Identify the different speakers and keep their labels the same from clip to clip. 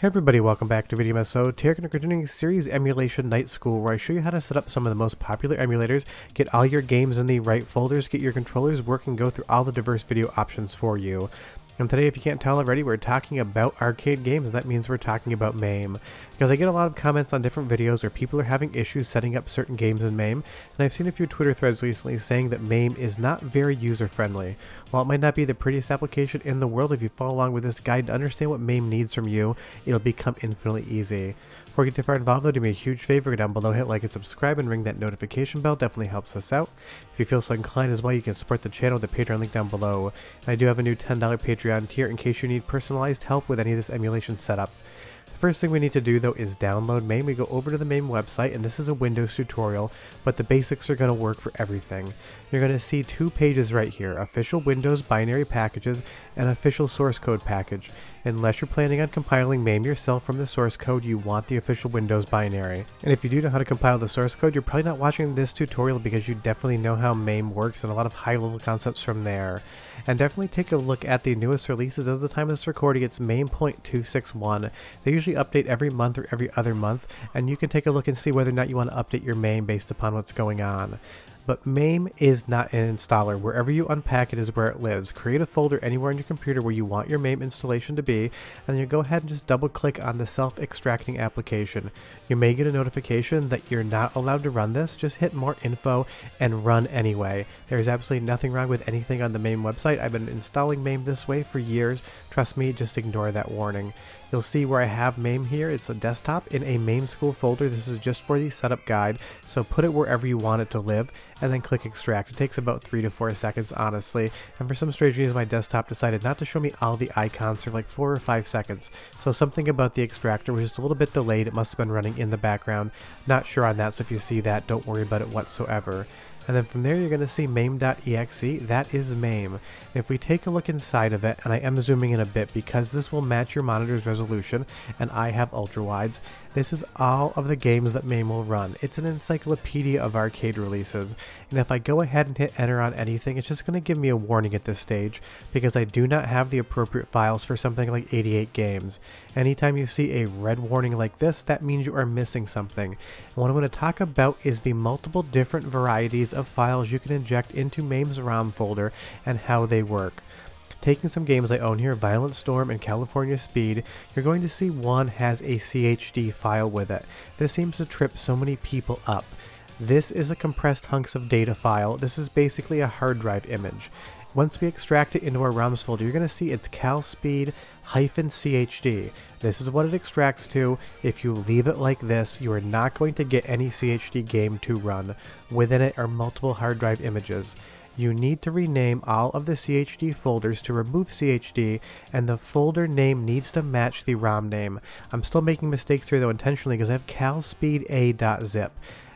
Speaker 1: Hey everybody, welcome back to VideoMSO. Today we're going to continuing series Emulation Night School where I show you how to set up some of the most popular emulators, get all your games in the right folders, get your controllers working, go through all the diverse video options for you. And today, if you can't tell already, we're talking about arcade games, and that means we're talking about MAME. Because I get a lot of comments on different videos where people are having issues setting up certain games in MAME, and I've seen a few Twitter threads recently saying that MAME is not very user-friendly. While it might not be the prettiest application in the world, if you follow along with this guide to understand what MAME needs from you, it'll become infinitely easy. Before we get too far involved though, do me a huge favor, down below, hit like and subscribe, and ring that notification bell, definitely helps us out. If you feel so inclined as well, you can support the channel with the Patreon link down below. And I do have a new $10 Patreon tier in case you need personalized help with any of this emulation setup. First thing we need to do though is download MAME. We go over to the MAME website and this is a Windows tutorial, but the basics are going to work for everything. You're going to see two pages right here, official Windows binary packages and official source code package. Unless you're planning on compiling MAME yourself from the source code, you want the official Windows binary. And if you do know how to compile the source code, you're probably not watching this tutorial because you definitely know how MAME works and a lot of high level concepts from there. And definitely take a look at the newest releases at the time of this recording, it's MAME.261. They usually update every month or every other month, and you can take a look and see whether or not you want to update your MAME based upon what's going on. But MAME is not an installer. Wherever you unpack it is where it lives. Create a folder anywhere on your computer where you want your MAME installation to be, and then you go ahead and just double click on the self-extracting application. You may get a notification that you're not allowed to run this, just hit more info and run anyway. There's absolutely nothing wrong with anything on the MAME website. I've been installing MAME this way for years. Trust me, just ignore that warning. You'll see where I have MAME here. It's a desktop in a MAME school folder. This is just for the setup guide. So put it wherever you want it to live and then click extract. It takes about three to four seconds, honestly. And for some strange reason, my desktop decided not to show me all the icons for like four or five seconds. So something about the extractor was just a little bit delayed. It must have been running in the background. Not sure on that. So if you see that, don't worry about it whatsoever. And then from there you're going to see MAME.exe, that is MAME. If we take a look inside of it, and I am zooming in a bit because this will match your monitor's resolution, and I have ultra wides, this is all of the games that MAME will run. It's an encyclopedia of arcade releases, and if I go ahead and hit enter on anything, it's just going to give me a warning at this stage, because I do not have the appropriate files for something like 88 games. Anytime you see a red warning like this, that means you are missing something. And what I'm going to talk about is the multiple different varieties of files you can inject into MAME's ROM folder and how they work. Taking some games I own oh, here, Violent Storm and California Speed, you're going to see one has a CHD file with it. This seems to trip so many people up. This is a compressed hunks of data file. This is basically a hard drive image. Once we extract it into our ROMs folder, you're going to see it's CalSpeed CHD. This is what it extracts to. If you leave it like this, you are not going to get any CHD game to run. Within it are multiple hard drive images you need to rename all of the CHD folders to remove CHD, and the folder name needs to match the ROM name. I'm still making mistakes here though intentionally because I have calspeeda.zip.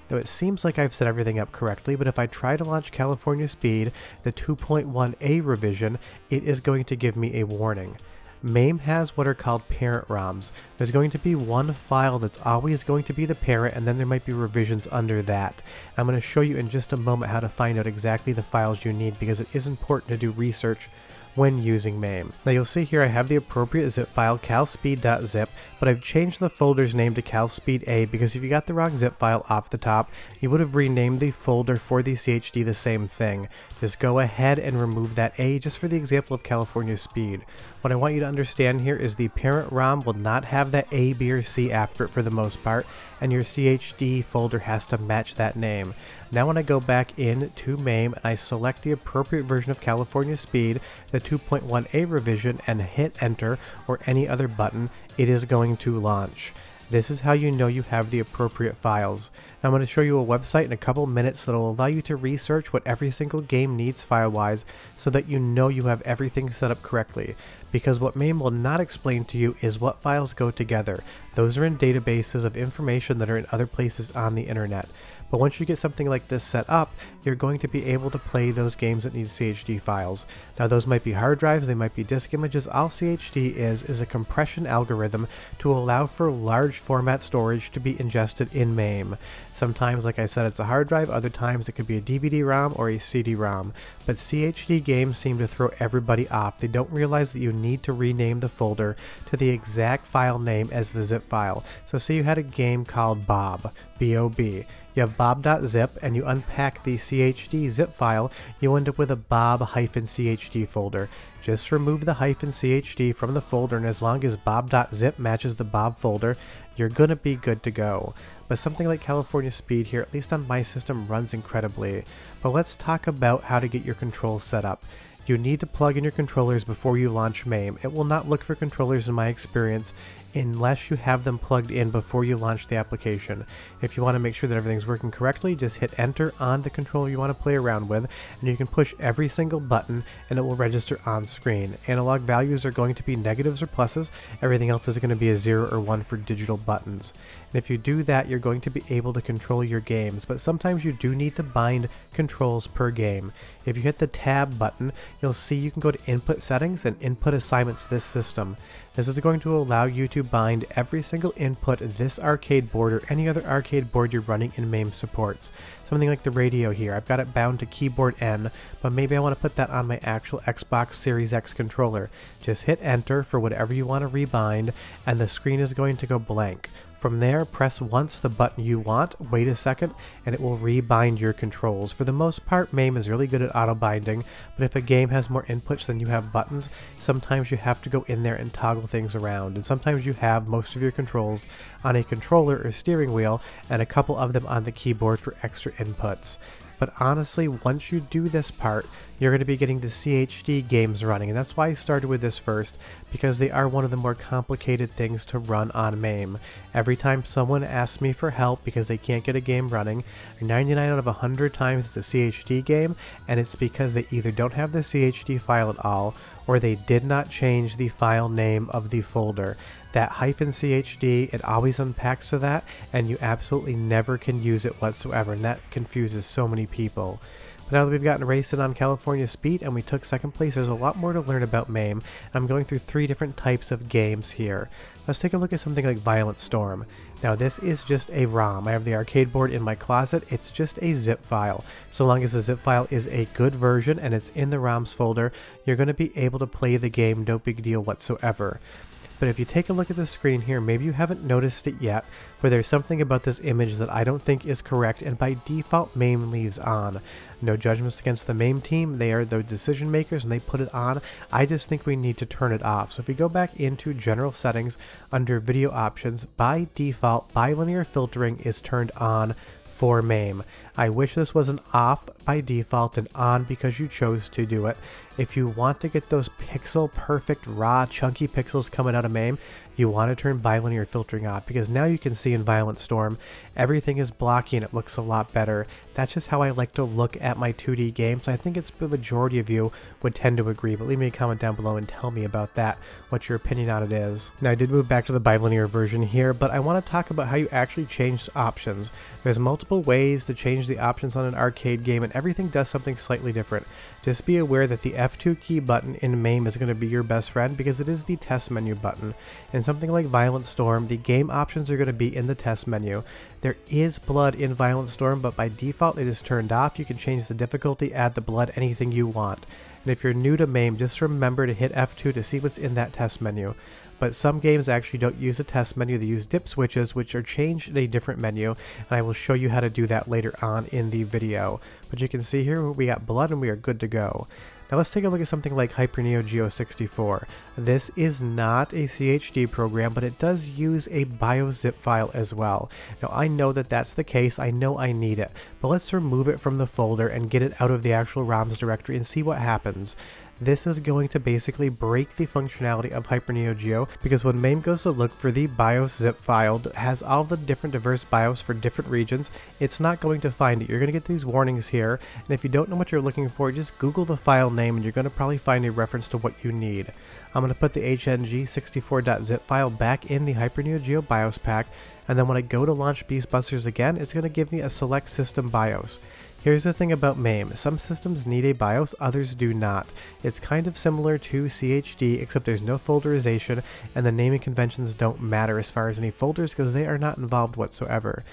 Speaker 1: Though it seems like I've set everything up correctly, but if I try to launch California Speed, the 2.1a revision, it is going to give me a warning. MAME has what are called parent ROMs. There's going to be one file that's always going to be the parent and then there might be revisions under that. I'm going to show you in just a moment how to find out exactly the files you need because it is important to do research when using MAME. Now you'll see here I have the appropriate zip file calspeed.zip, but I've changed the folder's name to calspeeda because if you got the wrong zip file off the top, you would have renamed the folder for the CHD the same thing. Just go ahead and remove that A just for the example of California Speed. What I want you to understand here is the parent ROM will not have that A, B, or C after it for the most part, and your CHD folder has to match that name. Now when I go back in to MAME and I select the appropriate version of California Speed, the 2.1a revision, and hit enter or any other button, it is going to launch. This is how you know you have the appropriate files. I'm going to show you a website in a couple minutes that will allow you to research what every single game needs file-wise so that you know you have everything set up correctly. Because what MAME will not explain to you is what files go together. Those are in databases of information that are in other places on the internet. But once you get something like this set up, you're going to be able to play those games that need CHD files. Now those might be hard drives, they might be disk images. All CHD is is a compression algorithm to allow for large format storage to be ingested in MAME. Sometimes, like I said, it's a hard drive, other times it could be a DVD-ROM or a CD-ROM. But CHD games seem to throw everybody off. They don't realize that you need to rename the folder to the exact file name as the zip file. So say you had a game called Bob, B-O-B. You have bob.zip and you unpack the CHD zip file, you end up with a bob-chd folder. Just remove the CHD from the folder and as long as bob.zip matches the bob folder, you're gonna be good to go. But something like California Speed here, at least on my system, runs incredibly. But let's talk about how to get your controls set up. You need to plug in your controllers before you launch MAME. It will not look for controllers in my experience unless you have them plugged in before you launch the application. If you want to make sure that everything's working correctly, just hit enter on the controller you want to play around with, and you can push every single button and it will register on screen. Analog values are going to be negatives or pluses, everything else is going to be a 0 or 1 for digital buttons. And if you do that, you're going to be able to control your games, but sometimes you do need to bind controls per game. If you hit the tab button, you'll see you can go to input settings and input assignments to this system. This is going to allow you to bind every single input this arcade board or any other arcade board you're running in MAME supports. Something like the radio here, I've got it bound to keyboard N, but maybe I want to put that on my actual Xbox Series X controller. Just hit enter for whatever you want to rebind, and the screen is going to go blank. From there, press once the button you want, wait a second, and it will rebind your controls. For the most part, MAME is really good at auto binding, but if a game has more inputs than you have buttons, sometimes you have to go in there and toggle things around, and sometimes you have most of your controls on a controller or steering wheel, and a couple of them on the keyboard for extra inputs. But honestly, once you do this part, you're going to be getting the CHD games running. And that's why I started with this first, because they are one of the more complicated things to run on MAME. Every time someone asks me for help because they can't get a game running, 99 out of 100 times it's a CHD game, and it's because they either don't have the CHD file at all, or they did not change the file name of the folder that hyphen CHD, it always unpacks to that, and you absolutely never can use it whatsoever, and that confuses so many people. But now that we've gotten racing on California Speed and we took second place, there's a lot more to learn about MAME, and I'm going through three different types of games here. Let's take a look at something like Violent Storm. Now this is just a ROM. I have the arcade board in my closet. It's just a zip file. So long as the zip file is a good version and it's in the ROMs folder, you're going to be able to play the game no big deal whatsoever. But if you take a look at the screen here, maybe you haven't noticed it yet, but there's something about this image that I don't think is correct, and by default MAME leaves on. No judgments against the MAME team, they are the decision makers and they put it on. I just think we need to turn it off. So if we go back into general settings under video options, by default bilinear filtering is turned on for MAME. I wish this was an off by default and on because you chose to do it. If you want to get those pixel perfect raw chunky pixels coming out of MAME, you want to turn bilinear filtering off because now you can see in Violent Storm everything is blocky and it looks a lot better. That's just how I like to look at my 2D games. I think it's the majority of you would tend to agree, but leave me a comment down below and tell me about that, what your opinion on it is. Now I did move back to the bilinear version here, but I want to talk about how you actually change options. There's multiple ways to change the options on an arcade game and everything does something slightly different. Just be aware that the F2 key button in MAME is going to be your best friend because it is the test menu button. In something like Violent Storm, the game options are going to be in the test menu. There is blood in Violent Storm, but by default it is turned off. You can change the difficulty, add the blood, anything you want. And if you're new to MAME, just remember to hit F2 to see what's in that test menu but some games actually don't use a test menu, they use dip switches, which are changed in a different menu, and I will show you how to do that later on in the video. But you can see here we got blood and we are good to go. Now let's take a look at something like Hyper Neo Geo 64. This is not a CHD program, but it does use a BIOS zip file as well. Now I know that that's the case, I know I need it, but let's remove it from the folder and get it out of the actual ROMs directory and see what happens. This is going to basically break the functionality of Hyper Neo Geo because when MAME goes to look for the BIOS zip file that has all the different diverse BIOS for different regions, it's not going to find it. You're going to get these warnings here, and if you don't know what you're looking for, just Google the file name and you're going to probably find a reference to what you need. I'm going to put the HNG64.zip file back in the Hyper Neo Geo BIOS pack, and then when I go to launch Beastbusters again, it's going to give me a select system BIOS. Here's the thing about MAME, some systems need a BIOS, others do not. It's kind of similar to CHD except there's no folderization and the naming conventions don't matter as far as any folders because they are not involved whatsoever.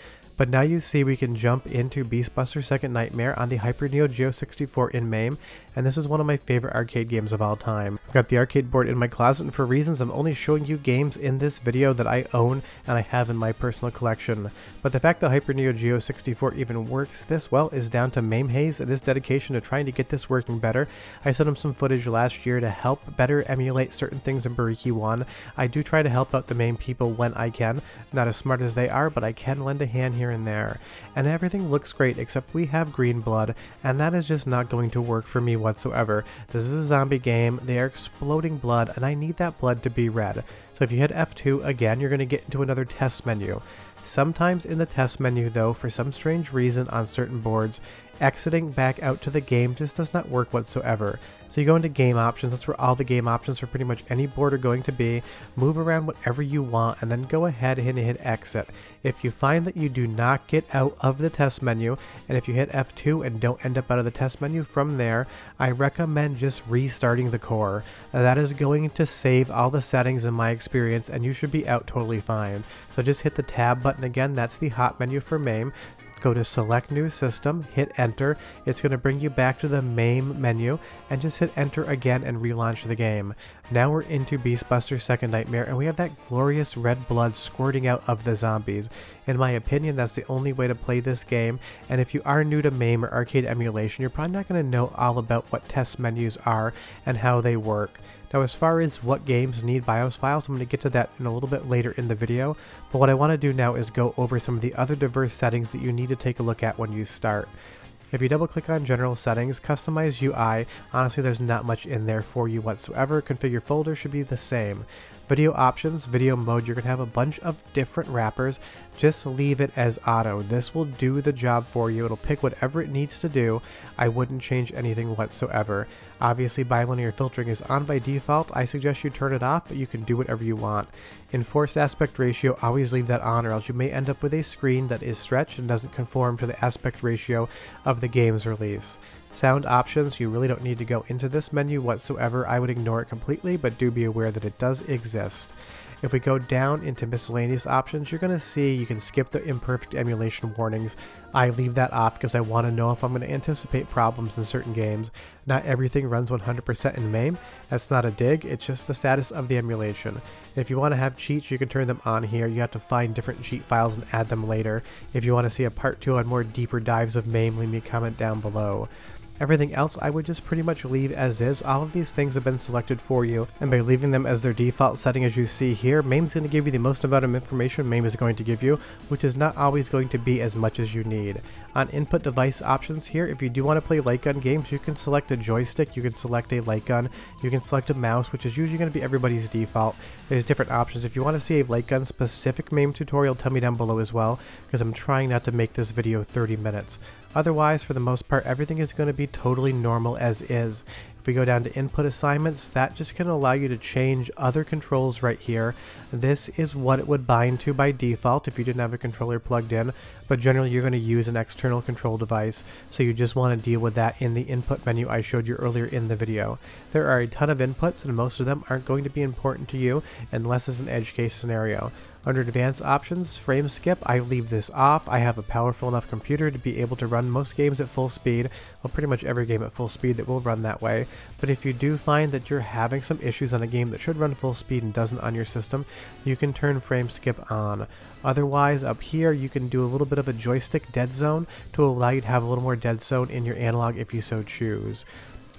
Speaker 1: But now you see we can jump into Beastbuster Second Nightmare on the Hyper Neo Geo 64 in MAME, and this is one of my favorite arcade games of all time. I've got the arcade board in my closet, and for reasons I'm only showing you games in this video that I own and I have in my personal collection. But the fact that Hyper Neo Geo 64 even works this well is down to Mame and his dedication to trying to get this working better. I sent him some footage last year to help better emulate certain things in Buriki 1. I do try to help out the MAME people when I can. Not as smart as they are, but I can lend a hand here and there. And everything looks great except we have green blood, and that is just not going to work for me whatsoever. This is a zombie game, they are exploding blood, and I need that blood to be red. So if you hit F2 again, you're going to get into another test menu. Sometimes in the test menu though, for some strange reason on certain boards, exiting back out to the game just does not work whatsoever. So you go into game options, that's where all the game options for pretty much any board are going to be. Move around whatever you want and then go ahead and hit exit. If you find that you do not get out of the test menu, and if you hit F2 and don't end up out of the test menu from there, I recommend just restarting the core. That is going to save all the settings in my experience and you should be out totally fine. So just hit the tab button again, that's the hot menu for MAME go to select new system, hit enter, it's going to bring you back to the main menu, and just hit enter again and relaunch the game. Now we're into Beastbuster Second Nightmare, and we have that glorious red blood squirting out of the zombies. In my opinion, that's the only way to play this game, and if you are new to MAME or arcade emulation, you're probably not going to know all about what test menus are and how they work. Now as far as what games need BIOS files, I'm going to get to that in a little bit later in the video, but what I want to do now is go over some of the other diverse settings that you need to take a look at when you start. If you double click on general settings, customize UI, honestly there's not much in there for you whatsoever, configure folder should be the same. Video options, video mode, you're going to have a bunch of different wrappers. Just leave it as auto. This will do the job for you. It'll pick whatever it needs to do. I wouldn't change anything whatsoever. Obviously, bilinear filtering is on by default. I suggest you turn it off, but you can do whatever you want. Enforced aspect ratio, always leave that on or else you may end up with a screen that is stretched and doesn't conform to the aspect ratio of the game's release. Sound options, you really don't need to go into this menu whatsoever. I would ignore it completely, but do be aware that it does exist. If we go down into miscellaneous options, you're going to see you can skip the imperfect emulation warnings. I leave that off because I want to know if I'm going to anticipate problems in certain games. Not everything runs 100% in MAME. That's not a dig, it's just the status of the emulation. If you want to have cheats, you can turn them on here. You have to find different cheat files and add them later. If you want to see a part 2 on more deeper dives of MAME, leave me a comment down below. Everything else I would just pretty much leave as is. All of these things have been selected for you, and by leaving them as their default setting as you see here, MAME is going to give you the most amount of information MAME is going to give you, which is not always going to be as much as you need. On input device options here, if you do want to play light gun games, you can select a joystick, you can select a light gun, you can select a mouse, which is usually going to be everybody's default. There's different options. If you want to see a light gun specific MAME tutorial, tell me down below as well, because I'm trying not to make this video 30 minutes. Otherwise, for the most part, everything is going to be totally normal as is. If we go down to input assignments, that just can allow you to change other controls right here. This is what it would bind to by default if you didn't have a controller plugged in, but generally you're going to use an external control device, so you just want to deal with that in the input menu I showed you earlier in the video. There are a ton of inputs and most of them aren't going to be important to you unless it's an edge case scenario. Under advanced options, frame skip, I leave this off. I have a powerful enough computer to be able to run most games at full speed, well pretty much every game at full speed that will run that way, but if you do find that you're having some issues on a game that should run full speed and doesn't on your system, you can turn frame skip on. Otherwise, up here you can do a little bit of a joystick dead zone to allow you to have a little more dead zone in your analog if you so choose.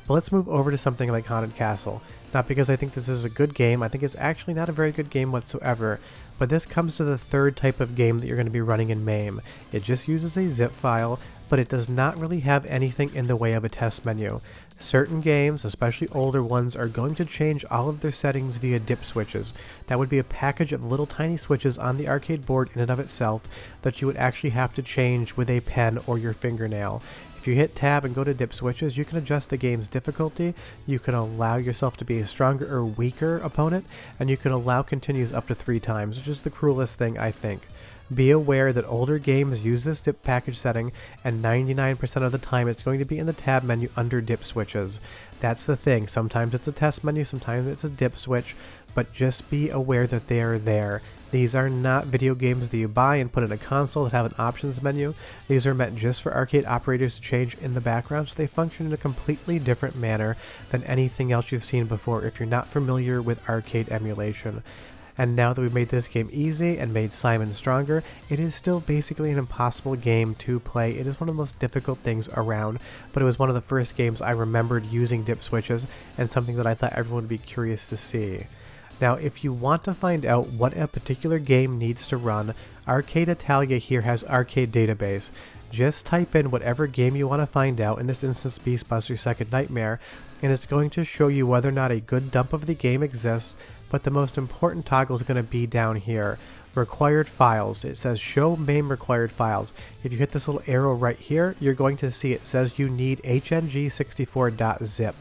Speaker 1: But let's move over to something like Haunted Castle. Not because I think this is a good game, I think it's actually not a very good game whatsoever, But this comes to the third type of game that you're going to be running in MAME. It just uses a zip file, but it does not really have anything in the way of a test menu. Certain games, especially older ones, are going to change all of their settings via dip switches. That would be a package of little tiny switches on the arcade board in and of itself that you would actually have to change with a pen or your fingernail. If you hit tab and go to dip switches, you can adjust the game's difficulty, you can allow yourself to be a stronger or weaker opponent, and you can allow continues up to three times, which is the cruelest thing I think. Be aware that older games use this dip package setting, and 99% of the time it's going to be in the tab menu under dip switches. That's the thing, sometimes it's a test menu, sometimes it's a dip switch, but just be aware that they are there. These are not video games that you buy and put in a console that have an options menu. These are meant just for arcade operators to change in the background so they function in a completely different manner than anything else you've seen before if you're not familiar with arcade emulation. And now that we've made this game easy and made Simon stronger, it is still basically an impossible game to play. It is one of the most difficult things around, but it was one of the first games I remembered using dip switches and something that I thought everyone would be curious to see. Now, if you want to find out what a particular game needs to run, Arcade Italia here has Arcade Database. Just type in whatever game you want to find out, in this instance Beastbuster Second Nightmare, and it's going to show you whether or not a good dump of the game exists, but the most important toggle is going to be down here. Required files. It says show MAME required files. If you hit this little arrow right here, you're going to see it says you need hng64.zip,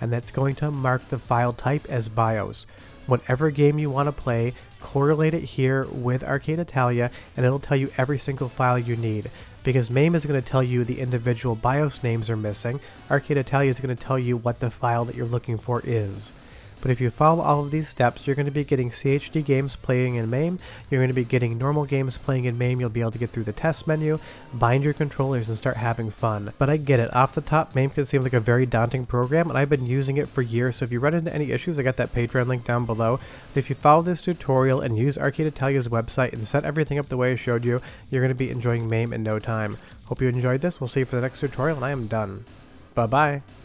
Speaker 1: and that's going to mark the file type as BIOS whatever game you want to play, correlate it here with Arcade Italia, and it'll tell you every single file you need. Because MAME is going to tell you the individual BIOS names are missing, Arcade Italia is going to tell you what the file that you're looking for is. But if you follow all of these steps, you're going to be getting CHD games playing in MAME, you're going to be getting normal games playing in MAME, you'll be able to get through the test menu, bind your controllers, and start having fun. But I get it, off the top, MAME can seem like a very daunting program, and I've been using it for years, so if you run into any issues, I got that Patreon link down below. But if you follow this tutorial and use Arcade Italia's website and set everything up the way I showed you, you're going to be enjoying MAME in no time. Hope you enjoyed this, we'll see you for the next tutorial, and I am done. Bye-bye.